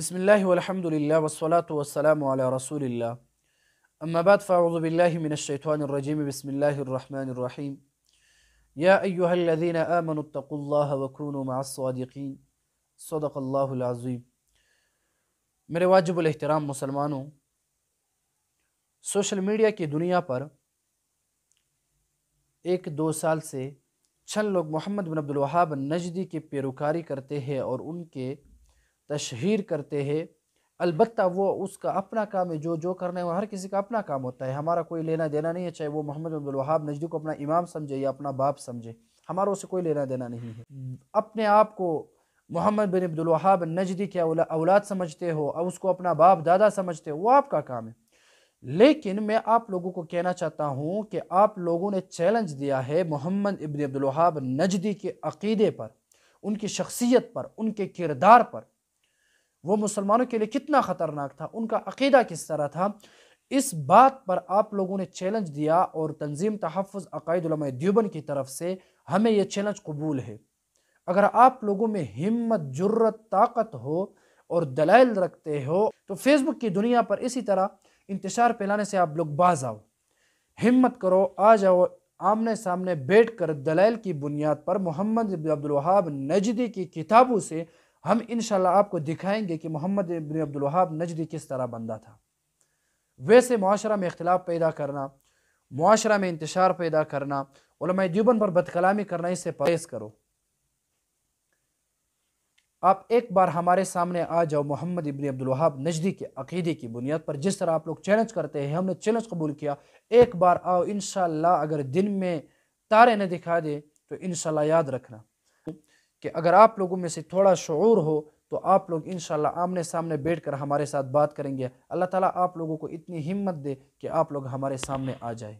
بسم اللہ والحمد للہ والصلاة والسلام علی رسول اللہ. اما بعد، فاعوذ باللہ من الشیطان الرجیم. بسم اللہ الرحمن الرحیم. یا ایوہا الذین آمنوا اتقوا اللہ وکونوا مع الصادقین. صدق اللہ العظیم. میرے واجب الاحترام مسلمانوں، سوشل میڈیا کی دنیا پر ایک دو سال سے چھن لوگ محمد بن عبدالوہاب نجدی کی پیروکاری کرتے ہیں اور ان کے تشہیر کرتے ہیں۔ البتہ وہ اس کا اپنا کام ہے، جو جو کرنا ہے، وہ ہر کسی کا اپنا کام ہوتا ہے۔ ہمارا کوئی لینا دینا نہیں ہے، چاہے وہ محمد عبدالوہاب نجدی کو اپنا امام سمجھے یا اپنا باپ سمجھے۔ ہمارا اسے کوئی لینا دینا نہیں ہے۔ اپنے آپ کو محمد بن عبدالوہاب نجدی کے اولاد سمجھتے ہو اور اس کو اپنا باپ دادا سمجھتے ہو، وہ آپ کا کام ہے۔ لیکن میں آپ لوگوں کو کہنا چاہتا ہوں کہ آپ لوگوں نے چیلنج دیا ہے محمد ابن عبدالوہاب نجدی کے عقیدے پر، ان کی شخصیت پر، ان کے کردار پر۔ وہ مسلمانوں کے لیے کتنا خطرناک تھا، ان کا عقیدہ کس طرح تھا؟ اس بات پر آپ لوگوں نے چیلنج دیا اور تنظیم تحفظ عقائد علماء دیوبن کی طرف سے ہمیں یہ چیلنج قبول ہے۔ اگر آپ لوگوں میں ہمت جرت طاقت ہو اور دلائل رکھتے ہو تو فیس بک کی دنیا پر اسی طرح انتشار پھیلانے سے آپ لوگ باز آؤ۔ ہمت کرو، آ جاؤ، آمنے سامنے بیٹھ کر دلائل کی بنیاد پر محمد عبدالوہاب نجدی کی کتابوں سے ہم انشاءاللہ آپ کو دکھائیں گے کہ محمد بن عبدالوہاب نجدی کس طرح بندہ تھا۔ ویسے معاشرہ میں اختلاف پیدا کرنا، معاشرہ میں انتشار پیدا کرنا، علماء دیوبن پر بدکلامی کرنا، اس سے پریز کرو۔ آپ ایک بار ہمارے سامنے آ جاؤ محمد ابن عبدالوہاب نجدی کے عقیدے کی بنیاد پر۔ جس طرح آپ لوگ چیلنج کرتے ہیں، ہم نے چیلنج قبول کیا۔ ایک بار آؤ، انشاءاللہ اگر دن میں تارے نہ دکھا دے تو انشاءاللہ یاد رکھنا۔ کہ اگر آپ لوگوں میں سے تھوڑا شعور ہو، تو آپ لوگ انشاءاللہ آمنے سامنے بیٹھ کر ہمارے ساتھ بات کریں گے۔ اللہ تعالیٰ آپ لوگوں کو اتنی ہمت دے کہ آپ لوگ ہمارے سامنے آ جائیں۔